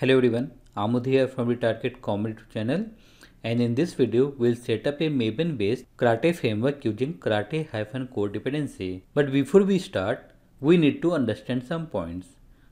Hello everyone, Amod here from Retarget Common channel and in this video we'll set up a Maven based Karate framework using Karate-core dependency. But before we start, we need to understand some points.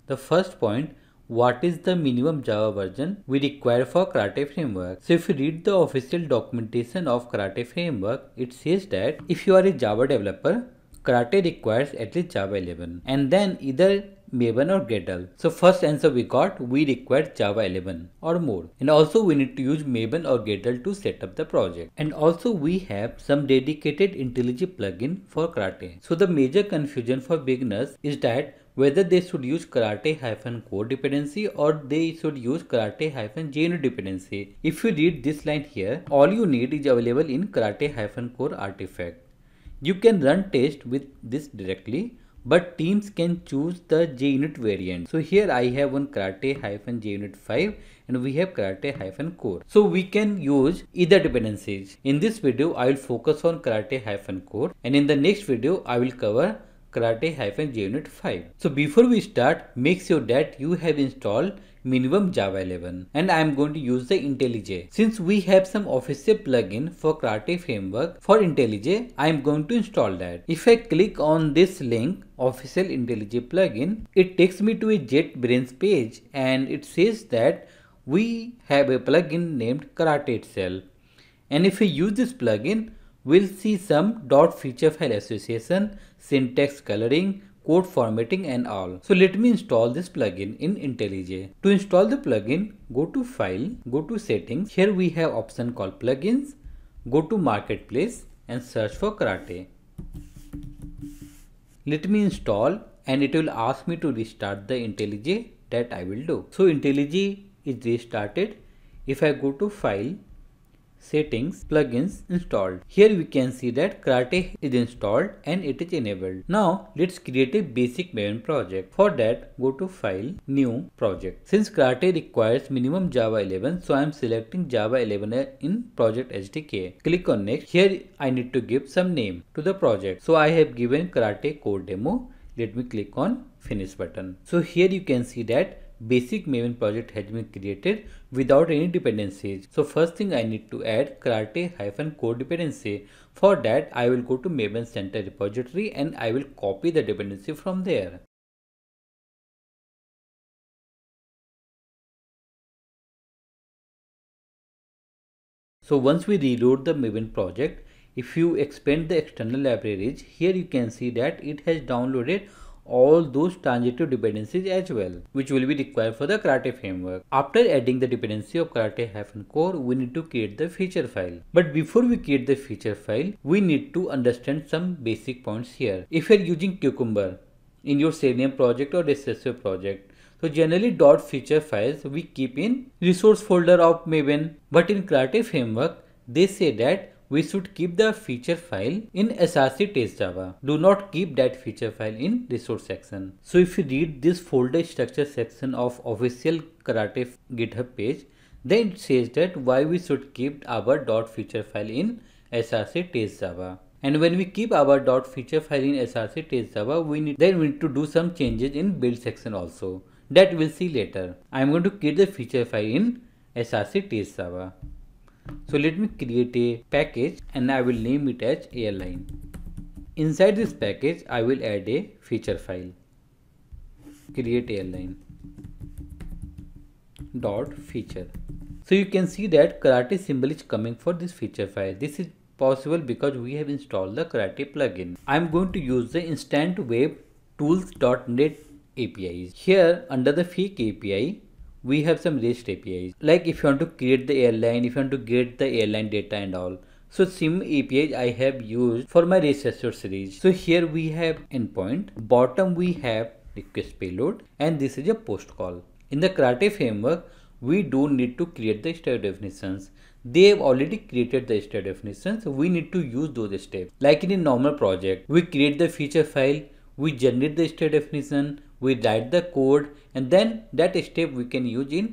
The first point, what is the minimum Java version we require for Karate framework? So if you read the official documentation of Karate framework, it says that if you are a Java developer, Karate requires at least Java 11 and then either Maven or Gradle. So first answer we got, we require Java 11 or more. And also we need to use Maven or Gradle to set up the project. And also we have some dedicated IntelliJ plugin for Karate. So the major confusion for beginners is that whether they should use karate-core dependency or they should use karate-JUnit dependency. If you read this line here, all you need is available in karate-core artifact. You can run test with this directly but teams can choose the JUnit variant. So here I have one karate-JUnit 5 and we have karate-core. So we can use either dependencies. In this video I will focus on karate-core and in the next video I will cover karate-JUnit 5. So before we start, make sure that you have installed minimum Java 11 and I am going to use the IntelliJ. Since we have some official plugin for Karate framework for IntelliJ, I am going to install that. If I click on this link official IntelliJ plugin, it takes me to a JetBrains page and it says that we have a plugin named Karate itself. And if we use this plugin, we'll see some dot feature file association, syntax coloring, code formatting and all. So let me install this plugin in IntelliJ. To install the plugin, go to file, go to settings. Here we have option called plugins. Go to marketplace and search for karate. Let me install and it will ask me to restart the IntelliJ that I will do. So IntelliJ is restarted. If I go to file, settings plugins installed. Here we can see that Karate is installed and it is enabled. Now let's create a basic Maven project. For that go to file new project. Since Karate requires minimum Java 11 so I am selecting Java 11 in project SDK. Click on next. Here I need to give some name to the project. So I have given Karate core demo. Let me click on finish button. So here you can see that basic Maven project has been created without any dependencies. So first thing I need to add karate-core dependency. For that I will go to Maven central repository and I will copy the dependency from there. So once we reload the Maven project, if you expand the external libraries, here you can see that it has downloaded all those transitive dependencies as well, which will be required for the Karate framework. After adding the dependency of Karate-core, we need to create the feature file. But before we create the feature file, we need to understand some basic points here. If you are using Cucumber in your Selenium project or SSO project, so generally dot feature files we keep in resource folder of Maven. But in Karate framework, they say that we should keep the feature file in src test java. Do not keep that feature file in resource section. So if you read this folder structure section of official karate GitHub page, then it says that why we should keep our dot feature file in src test java. And when we keep our dot feature file in src test java, we need then we need to do some changes in build section also. That we'll see later. I'm going to create the feature file in src test java. So let me create a package and I will name it as airline. Inside this package, I will add a feature file. Create airline dot feature. So you can see that karate symbol is coming for this feature file. This is possible because we have installed the karate plugin. I am going to use the instant web tools.net APIs. Here under the fake API, we have some REST APIs. Like if you want to create the airline, if you want to get the airline data and all. So sim APIs I have used for my REST Assured series. So here we have endpoint, bottom we have request payload and this is a post call. In the Karate framework, we don't need to create the step definitions. They have already created the step definitions. We need to use those steps. Like in a normal project, we create the feature file, we generate the step definition, we write the code and then that step we can use in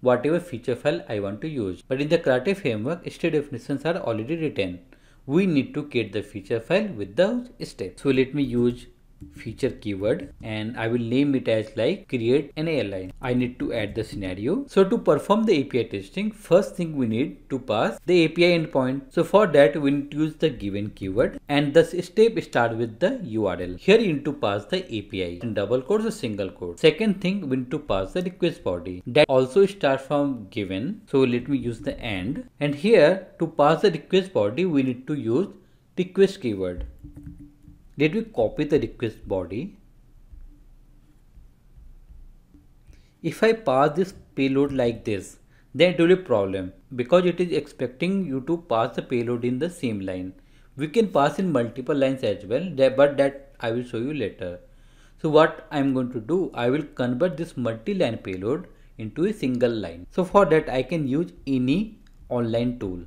whatever feature file I want to use. But in the Karate framework, step definitions are already written. We need to create the feature file with those steps. So let me use feature keyword and I will name it as like create an airline. I need to add the scenario. So to perform the API testing, first thing we need to pass the API endpoint. So for that we need to use the given keyword and the step start with the URL. Here you need to pass the API in double quotes or single quote. Second thing we need to pass the request body that also starts from given. So let me use the and and here to pass the request body we need to use the request keyword let me copy the request body. If I pass this payload like this, then it will be problem because it is expecting you to pass the payload in the same line. We can pass in multiple lines as well, but that I will show you later. So what I am going to do, I will convert this multi-line payload into a single line. So for that I can use any online tool.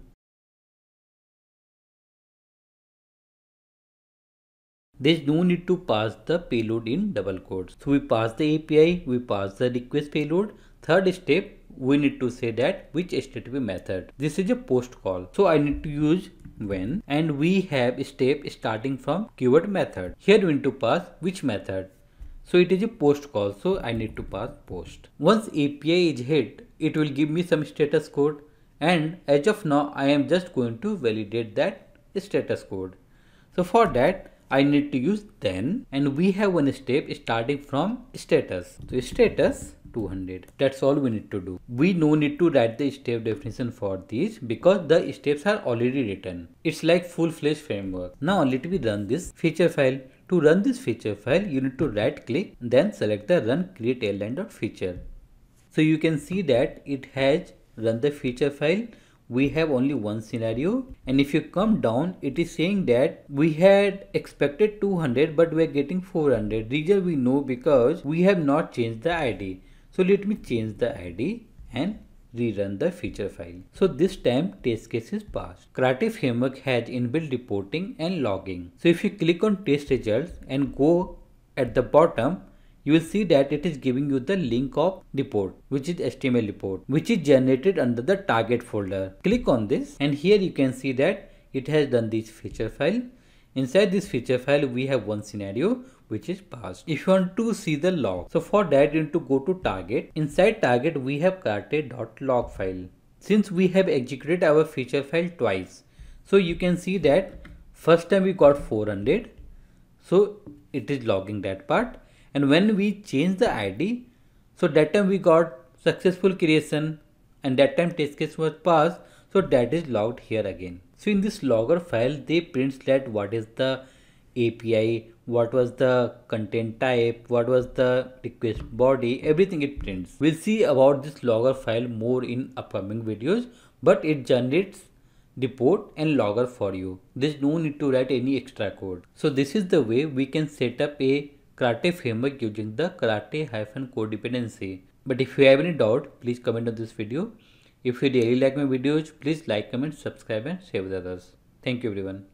There is no need to pass the payload in double quotes. So we pass the API, we pass the request payload. Third step, we need to say that which HTTP method. This is a post call. So I need to use when and we have a step starting from keyword method. Here we need to pass which method. So it is a post call. So I need to pass post. Once API is hit, it will give me some status code and as of now I am just going to validate that status code. So for that I need to use then and we have one step starting from status. So status 200. That's all we need to do. We no need to write the step definition for this because the steps are already written. It's like full-fledged framework. Now let me run this feature file. To run this feature file, you need to right click then select the run create airline.feature. So you can see that it has run the feature file we have only one scenario and if you come down it is saying that we had expected 200 but we are getting 400 reason we know because we have not changed the id so let me change the id and rerun the feature file. So this time test case is passed. Karate framework has inbuilt reporting and logging. So if you click on test results and go at the bottom, you will see that it is giving you the link of report which is HTML report which is generated under the target folder. Click on this and here you can see that it has done this feature file. Inside this feature file we have one scenario which is passed. If you want to see the log, so for that you need to go to target. Inside target we have karate.log file. Since we have executed our feature file twice, so you can see that first time we got 400, so it is logging that part and when we change the id so that time we got successful creation and that time test case was passed. So that is logged here again. So in this logger file they print that what is the api what was the content type what was the request body everything it prints. We'll see about this logger file more in upcoming videos but it generates report and logger for you. There's no need to write any extra code. So this is the way we can set up a karate framework using the karate hyphen core dependency. But if you have any doubt, please comment on this video. If you really like my videos, please like, comment, subscribe and share with others. Thank you everyone.